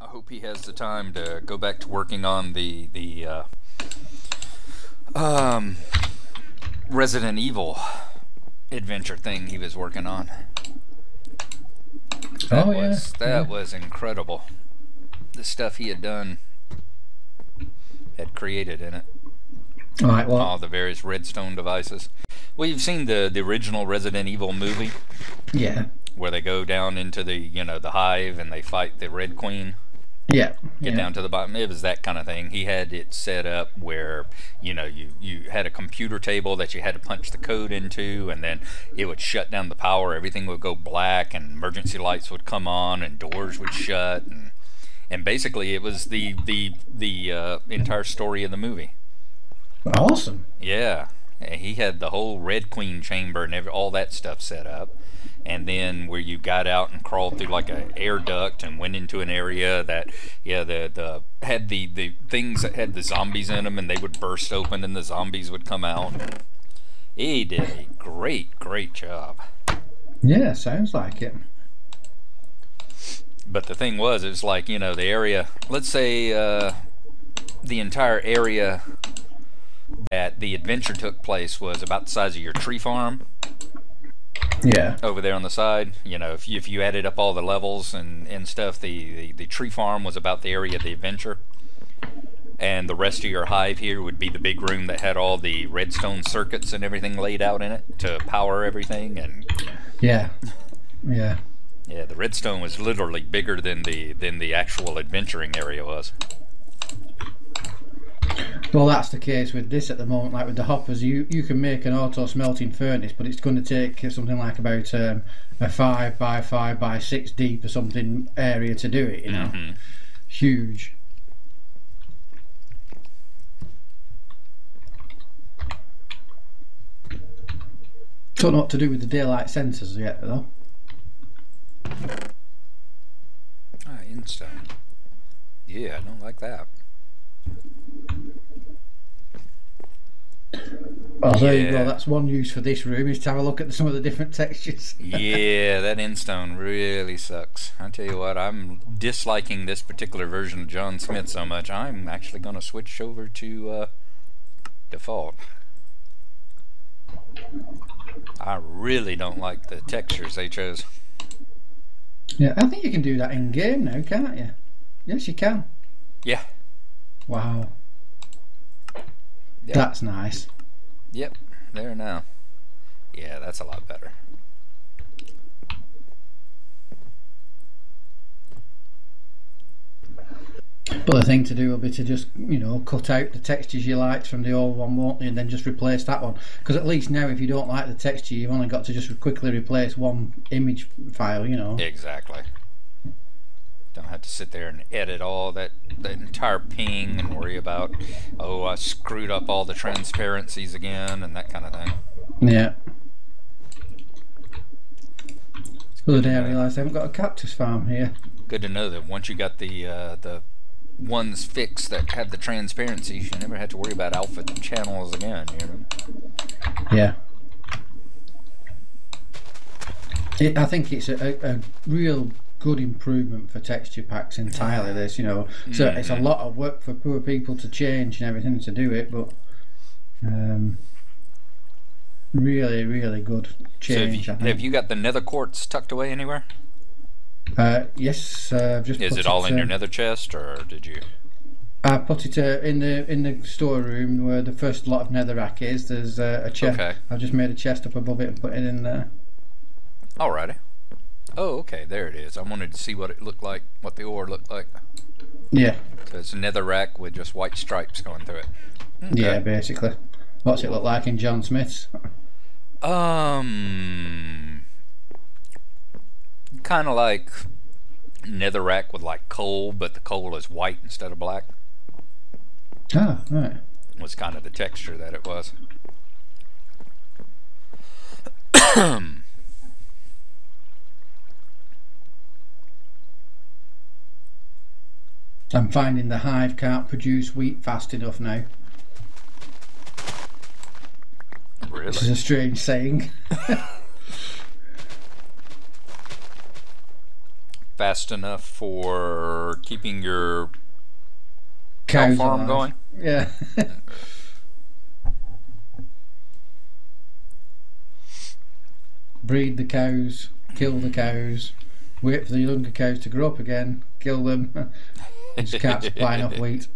I hope he has the time to go back to working on the the uh, um, Resident Evil adventure thing he was working on. That Oh, was yeah, that yeah. was incredible. The stuff he had done had created in it. Right, well, All the various redstone devices. Well, you've seen the the original Resident Evil movie yeah, where they go down into the you know the hive and they fight the Red Queen. yeah, get yeah. down to the bottom. It was that kind of thing. He had it set up where you know you you had a computer table that you had to punch the code into, and then it would shut down the power. Everything would go black, and emergency lights would come on, and doors would shut, and and basically it was the the the uh, entire story of the movie. Awesome. Yeah, And he had the whole Red Queen chamber and every, all that stuff set up. And then where you got out and crawled through like a air duct and went into an area that, yeah, the the had the the things that had the zombies in them and they would burst open and the zombies would come out. He did a great great job. Yeah, sounds like it. But the thing was, it's like you know the area. Let's say uh, the entire area that the adventure took place was about the size of your tree farm. Yeah, over there on the side. You know, if you, if you added up all the levels and, and stuff, the, the, the tree farm was about the area of the adventure. And the rest of your hive here would be the big room that had all the redstone circuits and everything laid out in it to power everything. And yeah, yeah. yeah, the redstone was literally bigger than the than the actual adventuring area was. Well, that's the case with this at the moment. Like with the hoppers, you you can make an auto smelting furnace, but it's going to take something like about um, a five by five by six deep or something area to do it. You know, Mhm. huge. Don't know what to do with the daylight sensors yet, though. Ah, End Stone. Yeah, I don't like that. Well, there you Yeah. go. That's one use for this room is to have a look at some of the different textures. yeah, that End Stone really sucks. I tell you what, I'm disliking this particular version of John Smith so much. I'm actually going to switch over to uh, default. I really don't like the textures they chose. Yeah, I think you can do that in game now, can't you? Yes, you can. Yeah. Wow, Yeah. that's nice. Yep, there now. Yeah, that's a lot better. But the thing to do will be to just, you know, cut out the textures you liked from the old one, won't you? And then just replace that one. Because at least now, if you don't like the texture, you've only got to just quickly replace one image file, you know. Exactly. Don't have to sit there and edit all that, that entire PNG and worry about, oh, I screwed up all the transparencies again and that kind of thing. Yeah. The other day I realised I haven't got a cactus farm here. Good to know that once you got the uh, the ones fixed that had the transparencies, you never had to worry about alpha channels again. You know. Yeah. It, I think it's a, a, a real good improvement for texture packs entirely. This, you know, so it's a lot of work for poor people to change and everything to do it, but um, really, really good So have change. you, have you got the nether quartz tucked away anywhere? Uh, yes, uh, I've just. Is it all in uh, your nether chest, or did you? I put it uh, in the in the storeroom where the first lot of netherrack is. There's uh, a chest. Okay. I've just made a chest up above it and put it in there. Alrighty. Oh, okay, there it is. I wanted to see what it looked like, what the ore looked like. Yeah, So it's a nether rack with just white stripes going through it. yeah, basically. What's it look like in John Smith's? Um, kind of like netherrack with like coal, but the coal is white instead of black. Ah, right. Was kind of the texture that it was. I'm finding the hive can't produce wheat fast enough now. Really? This is a strange saying. fast enough for keeping your cow farm alive. going. Yeah. Breed the cows, kill the cows, wait for the younger cows to grow up again, kill them. Just can't supply enough wheat.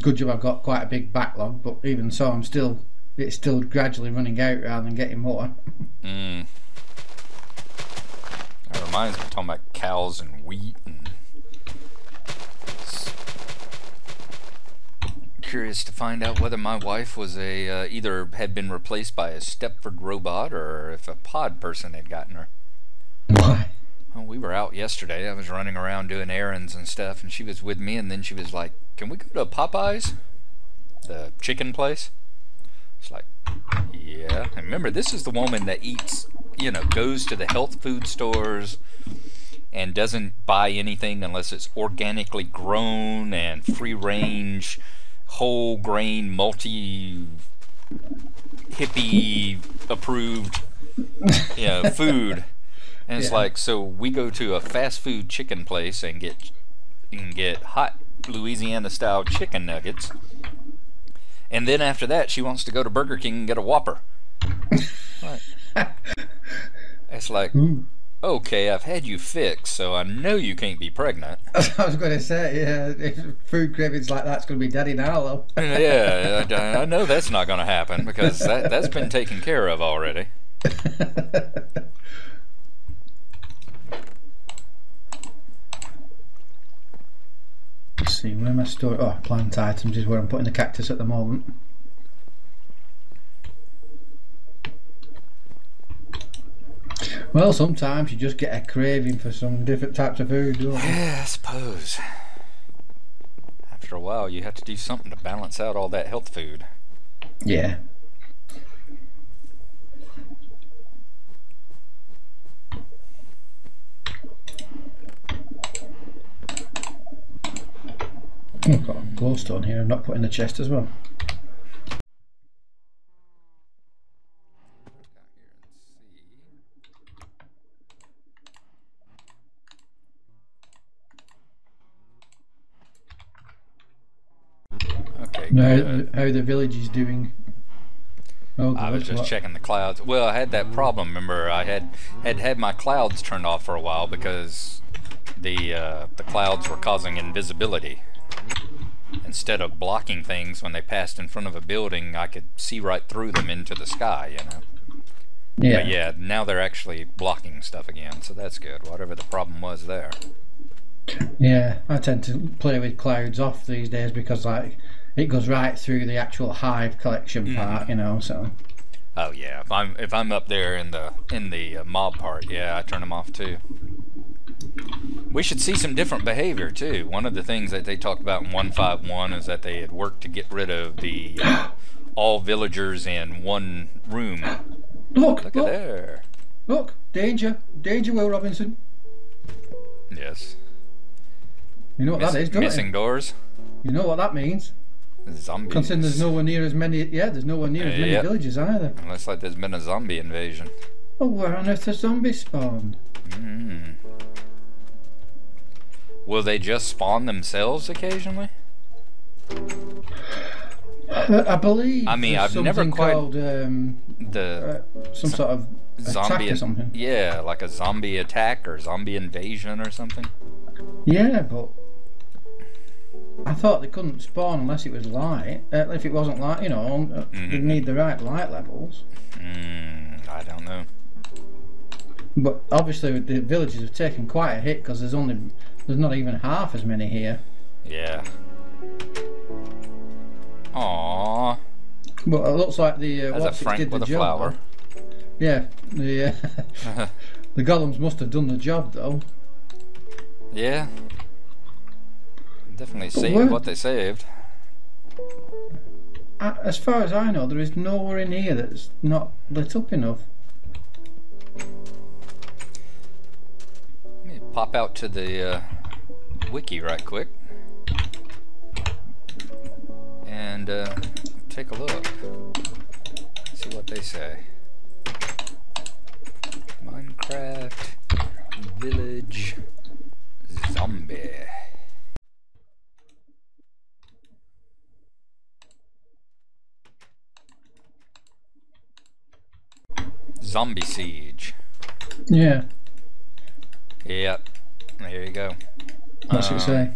Good job I've got quite a big backlog, but even so, I'm still it's still gradually running out rather than getting more. Mm. That reminds me, talking about cows and wheat and. Curious to find out whether my wife was a uh, either had been replaced by a Stepford robot or if a pod person had gotten her. Well, we were out yesterday. I was running around doing errands and stuff, and she was with me. And then she was like, "Can we go to Popeyes, the chicken place?" It's like, yeah. And remember, this is the woman that eats, you know, goes to the health food stores and doesn't buy anything unless it's organically grown and free range, whole grain, multi hippie approved, you know, food. And it's Yeah. like, so we go to a fast food chicken place and get and get hot Louisiana style chicken nuggets. And then after that, she wants to go to Burger King and get a Whopper. Right. It's like, Ooh. okay, I've had you fixed, so I know you can't be pregnant. I was going to say, yeah, if food cravings like that's going to be daddy now, though. yeah, I, I know that's not going to happen because that, that's been taken care of already. Let's see, where am I storing? Oh, plant items is where I'm putting the cactus at the moment. Well, sometimes you just get a craving for some different types of food, don't you? Yeah, I suppose. After a while, you have to do something to balance out all that health food. Yeah. I've got a glowstone here. I'm not putting the chest as well. Okay, Now, good. how the village is doing. Oh, I was just what? checking the clouds. Well, I had that problem. Remember, I had had had my clouds turned off for a while because the uh, the clouds were causing invisibility. Instead of blocking things when they passed in front of a building, I could see right through them into the sky. You know. Yeah. But yeah, now they're actually blocking stuff again, so that's good. Whatever the problem was there. Yeah, I tend to play with clouds off these days because like it goes right through the actual hive collection Mm-hmm. part, you know. So Oh yeah, if I'm if I'm up there in the in the uh, mob part, yeah, I turn them off too. We should see some different behavior too. One of the things that they talked about in 151 is that they had worked to get rid of the uh, all villagers in one room. look, Look look, at there. look, danger, danger, Will Robinson. Yes. You know what Miss- that is, don't missing you? doors. You know what that means. Zombies. Considering there's nowhere near as many. Yeah, there's nowhere near as Uh, many yep. villages either. Looks like there's been a zombie invasion. Oh, where on earth are zombies spawned? Mm. Will they just spawn themselves occasionally? Uh, I believe. I mean, I've never quite- called um, The uh, some sort of zombie attack or something. Yeah, like a zombie attack or zombie invasion or something. Yeah, but I thought they couldn't spawn unless it was light. Uh, if it wasn't light, you know, uh, Mhm. you'd need the right light levels. Mm, I don't know. But obviously, the villages have taken quite a hit because there's only there's not even half as many here. Yeah. Aww. But it looks like the uh, As it did the with a job. flower. Yeah, the uh, the golems must have done the job though. yeah. Definitely saved where- what they saved. As far as I know, there is nowhere in here that's not lit up enough. Let me pop out to the uh, wiki right quick and uh, take a look, see what they say. Minecraft Village Zombie. Zombie Siege. Yeah. Yep. There you go that's what Um, you say.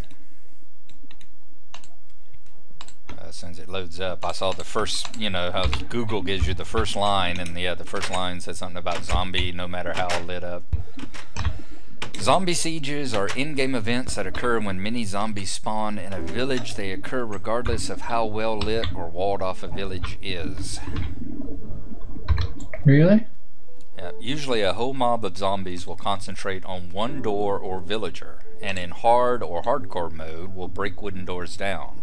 Uh, as soon as it loads up, I saw the first, you know, how Google gives you the first line, and yeah, the first line says something about zombie, no matter how lit up. Zombie sieges are in game events that occur when many zombies spawn in a village. They occur regardless of how well lit or walled off a village is. Really? Yeah, usually, a whole mob of zombies will concentrate on one door or villager, and in hard or hardcore mode, will break wooden doors down.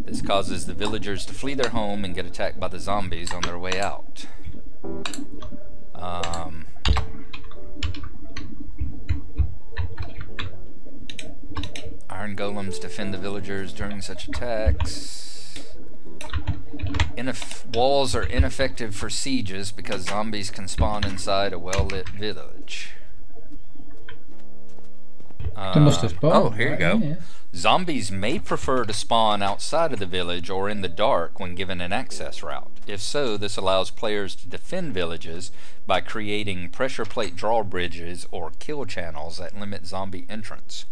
This causes the villagers to flee their home and get attacked by the zombies on their way out. Um, iron golems defend the villagers during such attacks. Walls are ineffective for sieges because zombies can spawn inside a well-lit village. They must have spawned. Oh, here you go. Yeah. Zombies may prefer to spawn outside of the village or in the dark when given an access route. If so, this allows players to defend villages by creating pressure plate drawbridges or kill channels that limit zombie entrance.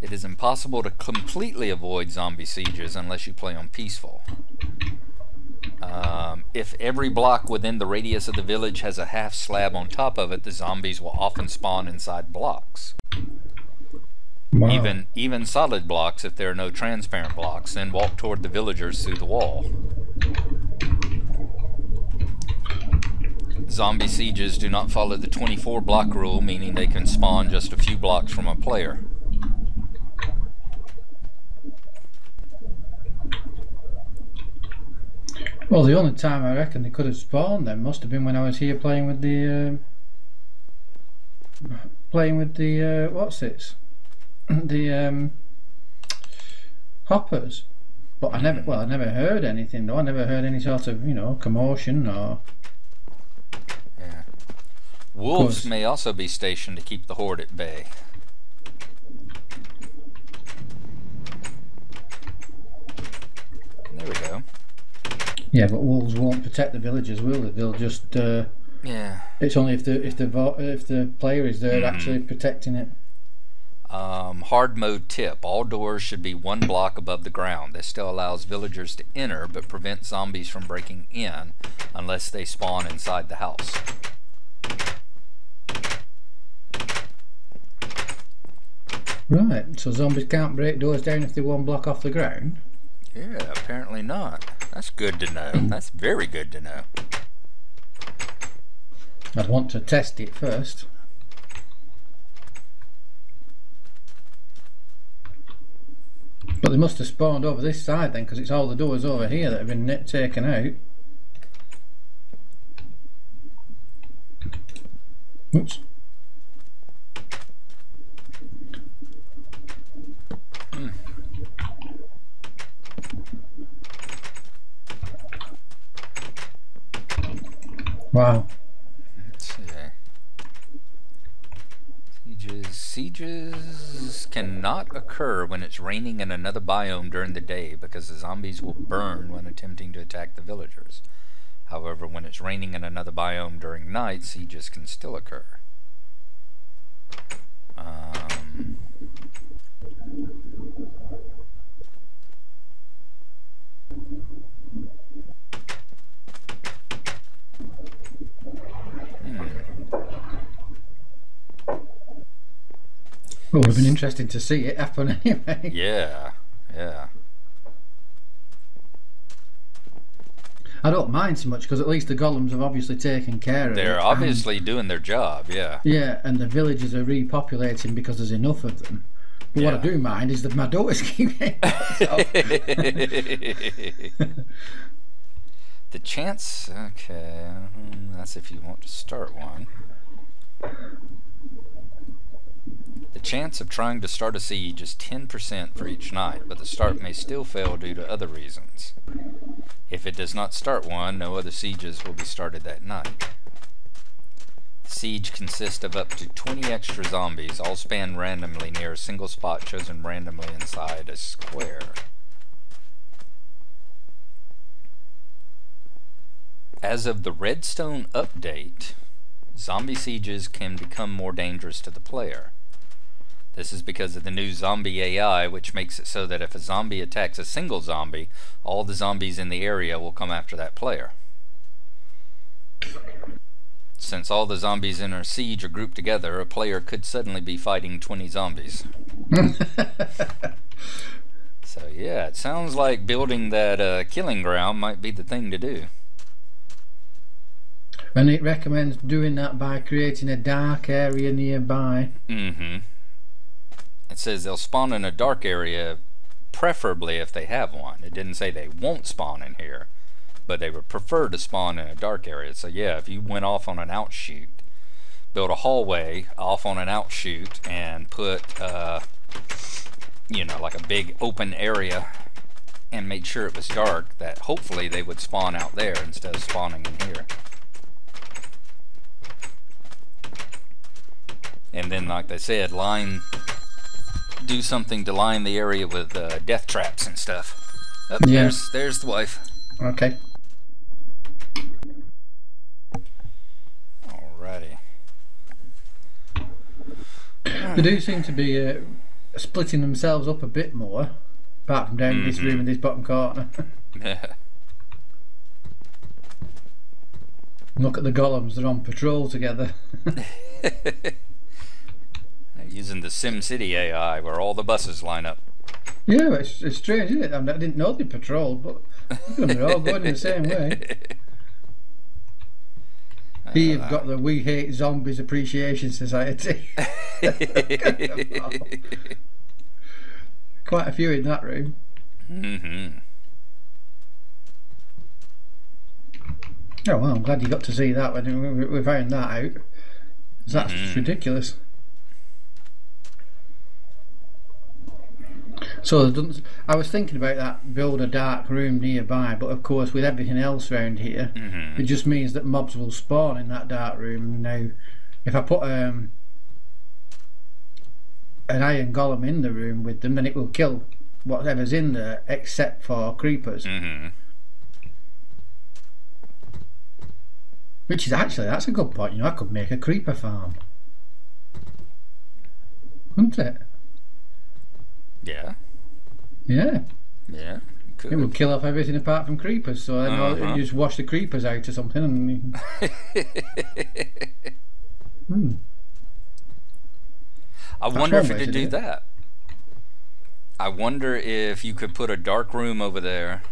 It is impossible to completely avoid zombie sieges unless you play on peaceful. Um, if every block within the radius of the village has a half slab on top of it, the zombies will often spawn inside blocks. Wow. Even even solid blocks if there are no transparent blocks, then walk toward the villagers through the wall. Zombie sieges do not follow the 24 block rule, meaning they can spawn just a few blocks from a player. Well, the only time I reckon they could have spawned them must have been when I was here playing with the uh, playing with the uh, what's it? the um, hoppers. But I never, well, I never heard anything though. I never heard any sort of, you know, commotion or. Yeah. Wolves may also be stationed to keep the horde at bay. There we go. Yeah, but wolves won't protect the villagers, will they? They'll just. Uh, Yeah. it's only if the if the if the player is there Mhm. actually protecting it. Um, hard mode tip. All doors should be one block above the ground. This still allows villagers to enter, but prevents zombies from breaking in unless they spawn inside the house. Right. So zombies can't break doors down if they're one block off the ground. Yeah, apparently not. That's good to know. That's very good to know. I'd want to test it first. But they must have spawned over this side then, because it's all the doors over here that have been taken out. Oops. Wow. Let's see. Sieges. Sieges cannot occur when it's raining in another biome during the day because the zombies will burn when attempting to attack the villagers. However, when it's raining in another biome during night, sieges can still occur. Um, Well, it would have been interesting to see it happen anyway. yeah, yeah. I don't mind so much because at least the golems have obviously taken care of it. They're and- obviously doing their job, yeah. Yeah, and the villages are repopulating because there's enough of them. But what I do mind is that my daughters keep getting the chance, okay, um, that's if you want to start one. The chance of trying to start a siege is 10% for each night, but the start may still fail due to other reasons. If it does not start one, no other sieges will be started that night. Siege consists of up to 20 extra zombies, all spanned randomly near a single spot chosen randomly inside a square. As of the Redstone update, zombie sieges can become more dangerous to the player. This is because of the new zombie AI, which makes it so that if a zombie attacks a single zombie, all the zombies in the area will come after that player. Since all the zombies in a siege are grouped together, a player could suddenly be fighting 20 zombies. so, yeah, it sounds like building that uh, killing ground might be the thing to do. And it recommends doing that by creating a dark area nearby. Mm-hmm. It says they'll spawn in a dark area, preferably if they have one. It didn't say they won't spawn in here, but they would prefer to spawn in a dark area. So yeah, if you went off on an outshoot, build a hallway off on an outshoot, and put, uh, you know, like a big open area, and made sure it was dark, that hopefully they would spawn out there instead of spawning in here. and then like they said line do something to line the area with uh, death traps and stuff oh, Yeah. there's there's the wife Okay. alrighty They do seem to be uh, splitting themselves up a bit more, apart from down in this room in this bottom corner. Look at the golems, they're on patrol together. using the SimCity ai where all the buses line up yeah, it's, it's strange, isn't it? I, mean, I didn't know they patrolled, but look at them, they're all going in the same way. Here you've got the We Hate Zombies Appreciation Society. Quite a few in that room. hmm Oh well, I'm glad you got to see that when we, we found that out. That's Mhm. ridiculous. So doesn't- I was thinking about that build a dark room nearby, but of course with everything else around here, hmm it just means that mobs will spawn in that dark room. Now, if I put um, an iron golem in the room with them, then it will kill whatever's in there except for creepers. hmm Which is actually that's a good point. You know, I could make a creeper farm, wouldn't it? yeah Yeah, yeah it would kill off everything apart from creepers. So then all- Uh-huh. you just wash the creepers out or something. And hmm. I wonder if it way could do do it. that. I wonder if you could put a dark room over there,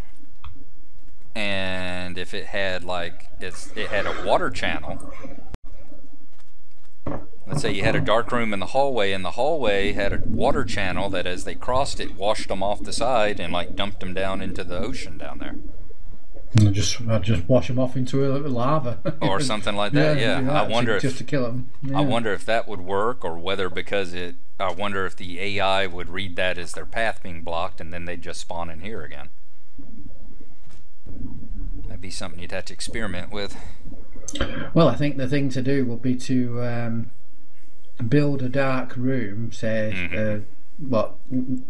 and if it had like it's it had a water channel. Let's say you had a dark room in the hallway, and the hallway had a water channel that, as they crossed it, washed them off the side and like dumped them down into the ocean down there, And I just I just wash them off into a little lava or something like that. Yeah, do I to- wonder if just to kill them. I wonder if that would work, or whether because it. I wonder if the AI would read that as their path being blocked, and then they'd just spawn in here again. That'd be something you'd have to experiment with. Well, I think the thing to do would be to um, build a dark room, say, Mhm. uh, what,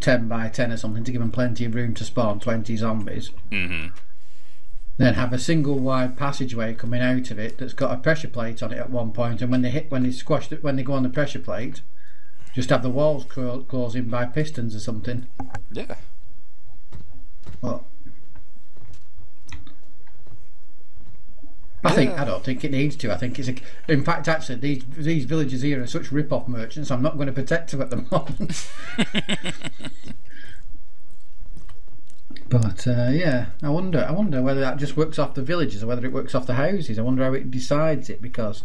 10 by 10 or something, to give them plenty of room to spawn 20 zombies. Mm-hmm. Then have a single wide passageway coming out of it that's got a pressure plate on it at one point, and when they hit, when they squash it, when they go on the pressure plate, just have the walls clo- close in by pistons or something. Yeah. Well, I think I don't think it needs to. I think it's a. In fact, actually, these these villages here are such rip-off merchants. I'm not going to protect them at the moment. but uh, yeah, I wonder. I wonder whether that just works off the villages or whether it works off the houses. I wonder how it decides it because.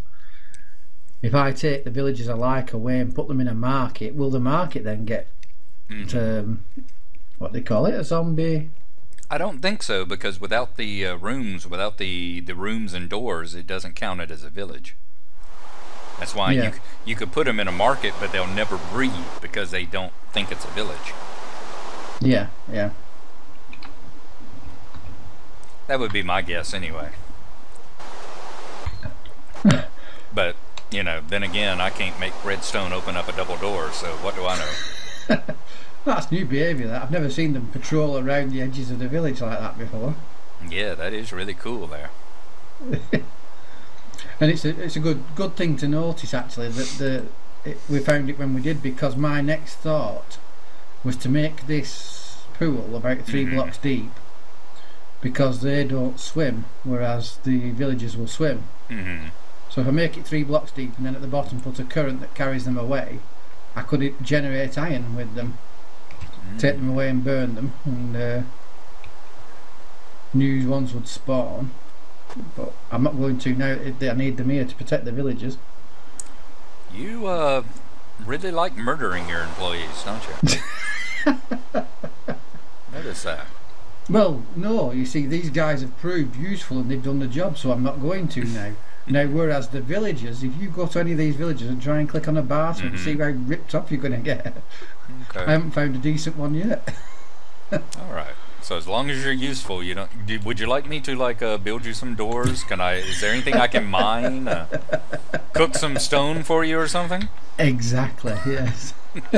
If I take the villages I like away and put them in a market, will the market then get Mhm. um, what they call it a zombie? I don't think so because without the uh, rooms, without the the rooms and doors, it doesn't count it as a village. That's why Yeah. you you could put them in a market, but they'll never breed because they don't think it's a village. Yeah, yeah. That would be my guess anyway. but, you know, then again, I can't make Redstone open up a double door, so what do I know? That's new behaviour. That I've never seen them patrol around the edges of the village like that before. Yeah, that is really cool there. and it's a it's a good good thing to notice actually that the it, we found it when we did because my next thought was to make this pool about 3 Mhm. blocks deep because they don't swim whereas the villagers will swim hmm so if I make it three blocks deep and then at the bottom put a current that carries them away I could generate iron with them take them away and burn them and uh, new ones would spawn but I'm not going to now I need them here to protect the villagers You uh, really like murdering your employees, don't you? Notice that. Well, no, you see, these guys have proved useful and they've done the job, so I'm not going to now. Now, whereas the villagers, if you go to any of these villages and try and click on a bar and Mhm. see how ripped off you're going to get, I haven't found a decent one yet. All right. So as long as you're useful, you don't. Do, would you like me to like uh, build you some doors? Can I? Is there anything I can mine? Uh, cook some stone for you or something? Exactly, yes.